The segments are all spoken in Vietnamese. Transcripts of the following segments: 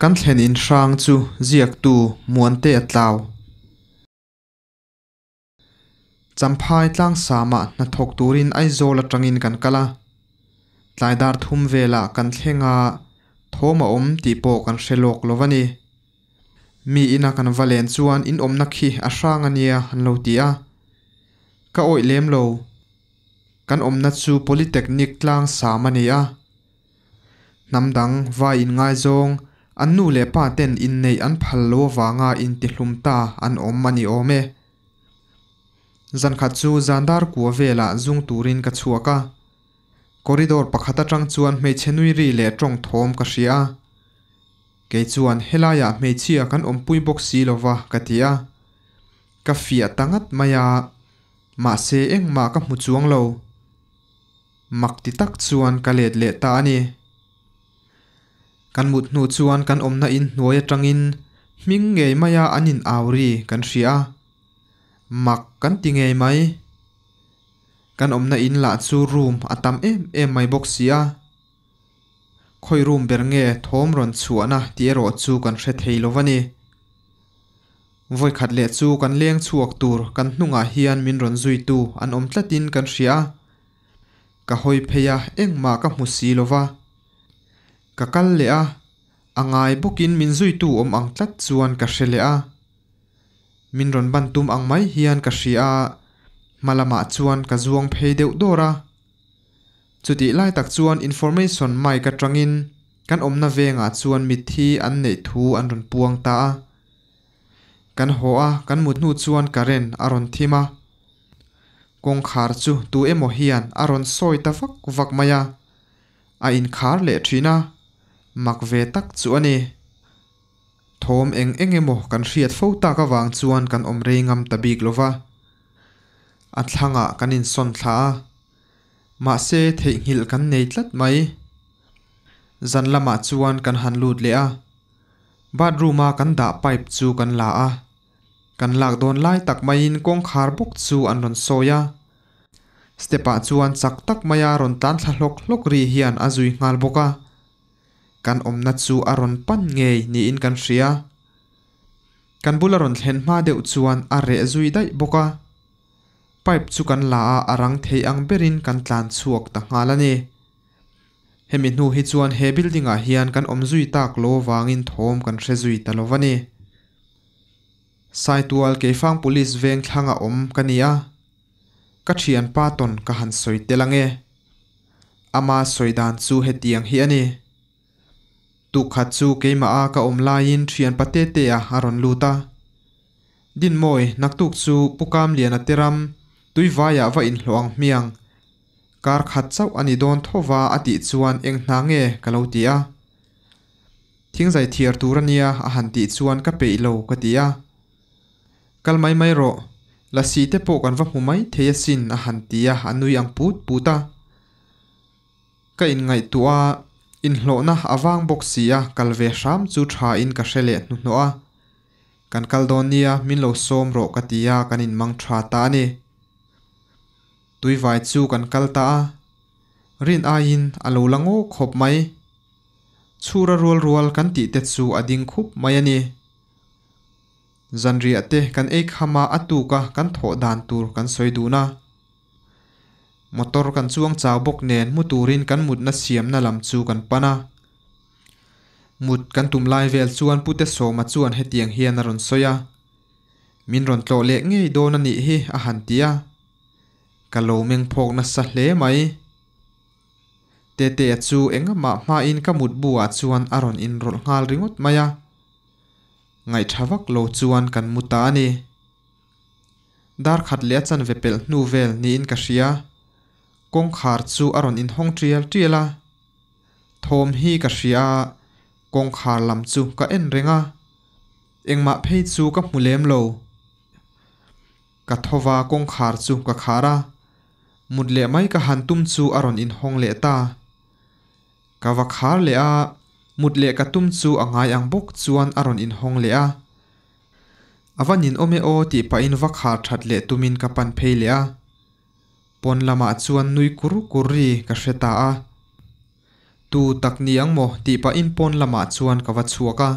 kan thlen in hrang chu ziak tu muan te atlaw champhai tlang sama na thok turin ai zola tangin kan kala. Tlaidar thum vela kan thlenga thoma om ti po kan hrelok lovani mi ina kan valen chuan in omna khi a hrang ania an lo tia ka oi lem lo, kan omna chu polytechnic tlang samania namdang vai in ngai zong an nu le pa ten in nei an phal lo wanga in ti hlum ta an om mani ome zan khat chu zandar ku vela zung turin ka chuaka corridor pakhata tang chuan mei chenui ri le tong thom ka hria. Ke chuan helaya mei chia kan om pui box si lova katia ka fia tangat maya, ma se eng ma ka mu chuang lo. Mak ti tak chuan ka let le ta ani kan mut nu chuan kan omna in hnuai atangin ming ngei maya anin awri kan hria mak kan ti ngei mai. Kan omna in la chu room atam em em mai box sia khoi room ber nge thom ron chuana ti ero chu kan hre theilovani voi khat le chu kan leng chuak tur kan hnunga hian min ron zui tu an om tlatin kan hria ka hoi pheya engma ka hmu si lova ka kal le a. Angai bokin min zui tu om ang tlat chuan ka hrele a. Min ron ban tum ang mai hian ka hria malama ah chuan ka zuang phei deuh dora chuti lai tak chuan information mai ka trangin kan omna venga ah chuan mi thi an nei thu an ron puang ta kan ho a, kan mut nu chuan karen aron thima kong khar chu tu emo hian aron soi ta vak vak maya a. In khar le thina mặc về tắc chu ani thom eng engemaw kan hriat fo ta ka wang chuan kan om reingam ta bik lova a thlanga ah kan in son thla ah. ma se thei ngil kan nei tlat mai. Zan lama chuan kan han lut le a bathroom a kan da pipe chu kan la a kan lak don lai tak mai in kong khar buk chu an ron soya stepa chuan chak tak maya ron tan thla hlok hlok ri hian azui ngal boka kan omna chu aron pan ngei ni in kan hria. Kan bularon thlen ma deuh chuan a re zui dai boka pipe chu kan la a arang thei ang berin kan tlan chuak ta ngalani hemi hnu hi chuan he building ah hian kan om zui tak lo wangin thom kan hre zui ta lovani saitual ke fang police veng thlanga om kania ka thian pa ton ka han soi telange ama soidan chu hetiang hi ani tu khat chu keima a ka om lain thian pate te a aron luta din moi naktuk chu pukam lian ateram tui vaya va in hloang miang kar khat chau ani don thowa ati chuan eng hna nge kalotia thing zai thiar turania a han ti chuan ka pe lo ka tia. Kal mai mai ro, la si te po kan va mu mai theya sin a han tia anui ang put puta. Ka in ngai tua in avang awang box kal ve ram chu tha in ka hrele nu a. Kan kaldonia min lo som ro ka tia kan in mang tha ta ni. Tui vai chu kan kalta rin a in alo lango khop mai. Chura rual rual kan ti te chu ading khup mai ani zanri ate kan ek hama atu ka kan tho dan tur kan soi du na motor kan chuang chaw bok nen mu turin kan mut na siam na lam chu kan pana mut kan tum lai vel chuan pute so ma chuan hetiang hian a ron soya min ron tlo le ngei do na ni hi a han tia ka lo meng phok na sa hle mai. Te te chu enga ma ma in ka mut bua chuan aron in rol ngal ringot maya ngai thawak lo chuan kan muta ni dar khat le chan vepel nu vel ni in ka ria kong khar chu aron in hong trial triala thom hi ka hria kong khar lam chu ka en renga engma phei chu ka mulem lo ka thowa kong khar chu ka khara mutle mai ka han tum chu aron in hong le ta ka wa khar le a mutle ka tum chu angai ang bok chuan aron in hong le a avanin ome o ti pa in wa khar that le tumin ka pan phei le a pon lama chuan nui kur kurri ka hreta a. Tu tak ni ang mo, ti pa in pon lama chuan ka wa chuaka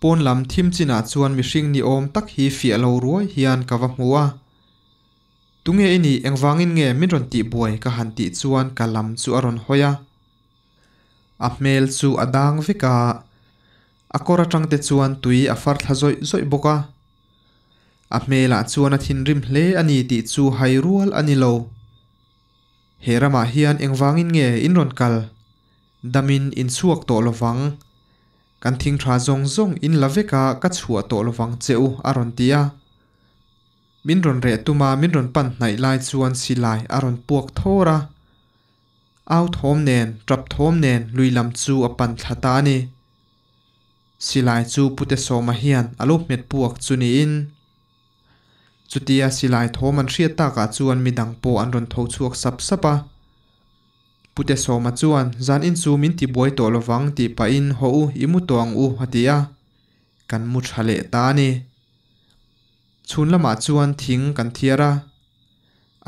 pon lam thim china chuan mihring ni om tak hi fi lo ruai hian ka wa hmuwa tunge ini engwangin nge min ron ti buai ka han ti chuan ka lam chu aron hoya a. Mel chu adang veka akora tang te chuan tui a far thlazoi zoi boka a mela ah chuan a thin rim hle ani ti chu hai rual ani lo. Herama ah hian engwangin nge in ron kal. Damin in chuak to lowang kan thing tha zong zong in laveka ah ka chhuwa to lowang cheu aron tia min ron re tuma min ron pan nai lai chuan silai aron puak thora au thom nen, trap thom nen, lui lam chu a pan thata ni. Silai chu pute soma hian alo met puak chu ni in. Chutia silai thom an hriat ta ka chuan midang po an ron tho chuak sap sapa pute soma chuan zan in chu min ti boi to lowang ti pa in ho u imu tong u hatia kan mu thale ta ni chun lama chuan thing kan thiara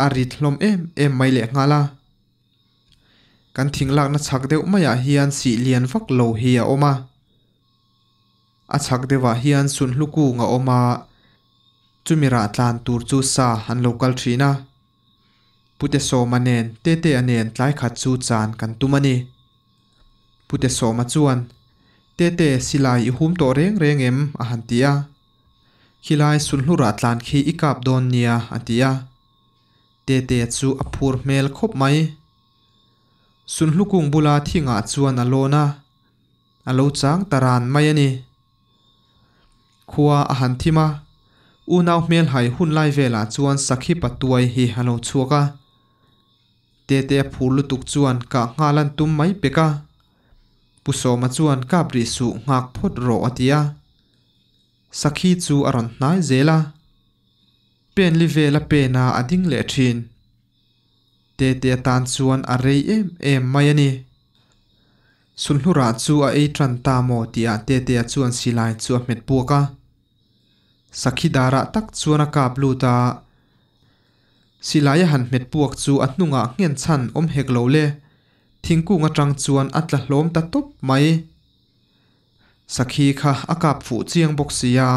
a rit hlom em em mai le ngala kan thing lak na chak deuh maya hian si lian vak lo hi a oma a chak dewa hian sun hluku nga oma จูมีระตานตูรจูซาอันโลกาลทรีนาพุทธโสมาเนนเตเตอันเนนไลขัดจูจานกันตุมานีพุทธโสมาจวนเตเตสิลายอิหุมโตเร่งเร่งเอ็มอาหันติยาขิลายสุนลุรัตลานขีอิกาบโดนเนียอันติยาเตเตจูอภูร์เมลคบไหมสุนลูกุงบุลาที่งาจวนอโลนาอโลจางตารานไม่นี่ขัวอาหันทิมา nau mel hai hun lai vela chuan sakhi patuai hi halo chuaka. Te te phul tuk chuan ka ngalan tum mai peka. Puso ma chuan ka bri su ngak phot ro atia. Sakhi chu aron hnai zela. Pen li vela pe na ading le thin. Te te tan chuan a rei em em mai ani. Sunhlura chu a ei tran ta mo tia te te chuan silai chu a met puaka. Sakhi dara tak chuan a kap lu ta silai han met puak chu a hnunga ngen chan om hek lo le thingkung atang chuan atla hlom ta top mai sakhi kha akap fu chiang bok sia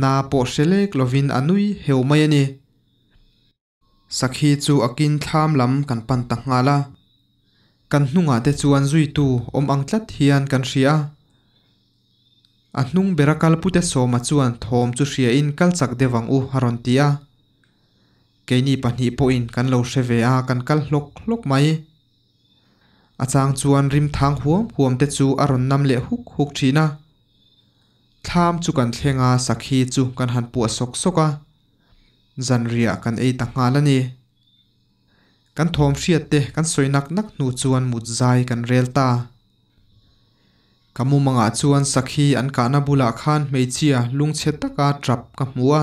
na po shelek lovin anui heu mai ani sakhi chu akin thlam lam kan pan ta ngala kan hnunga te chuan zui tu om ang tlat hian kan ria a hnung berakal pute soma chuan thom chu hria in kal chak dewang u haron tia keini pahni po in kan lo hrewe a kan kal hlok hlok mai achang chuan rim thang huam huam te chu aron nam le huk huk thina thlam chu kan thlenga sakhi chu kan han pu sok soka zanria kan ei ta ngalani kan thom hriat te kan soinak nak nu chuan mut zai kan relta kamu manga chuan sakhi an kana bula khan lung xẹt taka trap ka hmuwa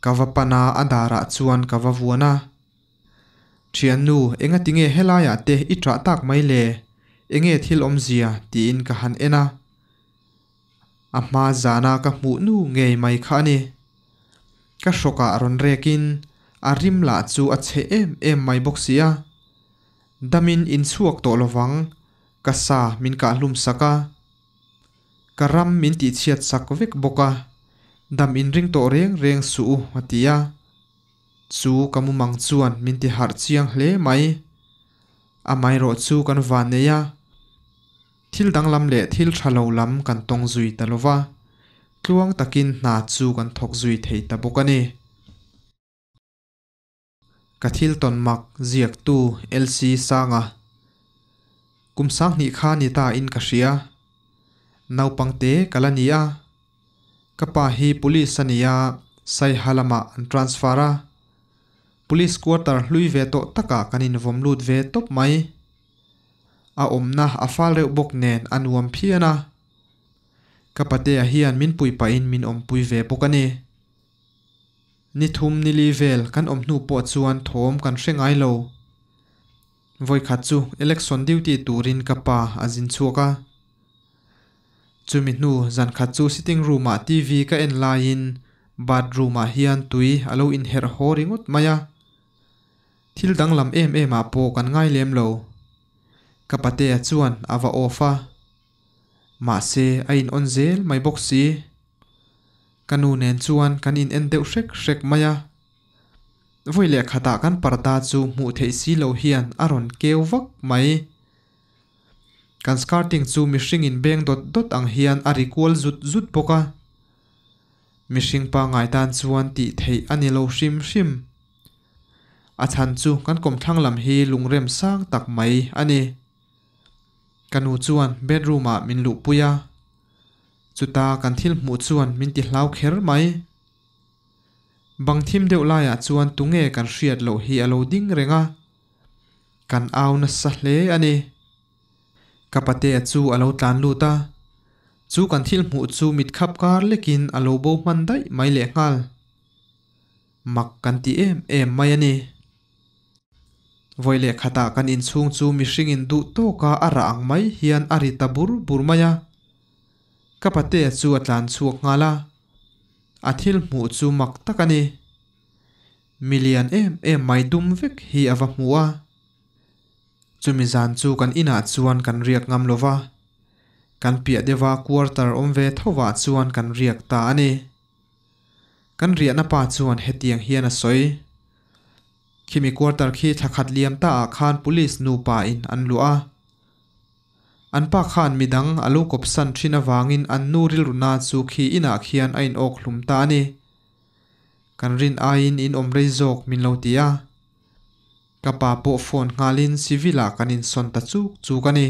kavapana adara chuan kavavuana. Thian nu enga tinge helaya te i tra tak mai le enge thil om zia in ka han ena. Amma zana ka mu nu ngei mai khani ka shoka ron rekin arim rim la chu a che em em mai boxia damin in chuak to lowang ka sa min ka hlum saka karam min ti chiat sak vek boka. Dam in ring to reng reng su atia chu kamu mang chuan min ti har chiang hle mai. Amai ro chu kan van neya. Thil dang lam le thil thalo lam kan tong zui talova tluang takin na chu kan thok zui thei ta bokani kathil ton mak ziak tu lc sanga kumsang ni kha ni ta in ka hria. Naupangte kalania. Kapa hi police ania sai halama an transfera police quarter hlui ve to taka kanin vom lut ve top mai. A omna a fal re bok nen anuam phiana kapate a hian min pui pa in min om pui ve pokani ni thum ni li vel kan om nu po chuan thom kan hrengai lo voi khat chu election duty turin kapa azin chuaka chumi nu zan khat chu sitting room a tv ka en lain bathroom a hian tui alo in her horingot maya thil dang lam em em a po kan ngai lem lo. Kapate chuan ava ofa ma se, a in on zel, mai boxi kanu nen chuan, kan in en deuh hrek hrek maya voi le khata kan parda chu mu thei si lo hian aron keu vak mai kan starting chu mihring in beng dot dot ang hiền, a zut zut boka mihring pa ngai tan chuan ti thei ani lo hrim hrim a chan chu kan kom thang lam hi lungrem sang tak mai ani kanu chuan bedroom a min lu puya chuta kan thil mu chuan min ti hlau kher mai bang thim deuh laia ah chuan tunge kan hriat lo hi alo ding renga. Kan aw na sa hle ani. Kapate chu alo tlan luta chu kan thil mu chu mit khap kar lekin alo bo man dai mai le ngal. Mak kan ti em em mai ani. Voile khata kan in chung chu mi hring in du to ka ara ang mai hian ari tabur bur maya kapate chu atlan chuak ngala athil mu chu mak takani million em em mai dum vek hi awa muwa chumi zan chu kan ina chuan kan riak ngam lova kan pia dewa quarter om ve thowa chuan kan riak ta ani kan ria na pa chuan hetiang hian a soi khimi quarter khi thakhat liam ta a khan police nu pa in an lua an pa khan midang alu kop san thina wangin an nuril runa chu khi ina khian ain ok hlum ta ni kan rin ain in omrei jok min lo tia. Kapa po phone ngalin civila kanin son ta chu chu kani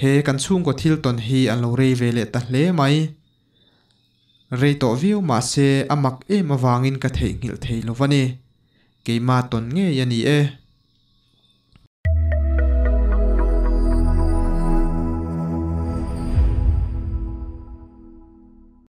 he kan chung ko thil ton hi an lo rei vele ta hle mai. Rei to view ma se amak em awangin ka thei ngil thei lovani keima ton nge yani e.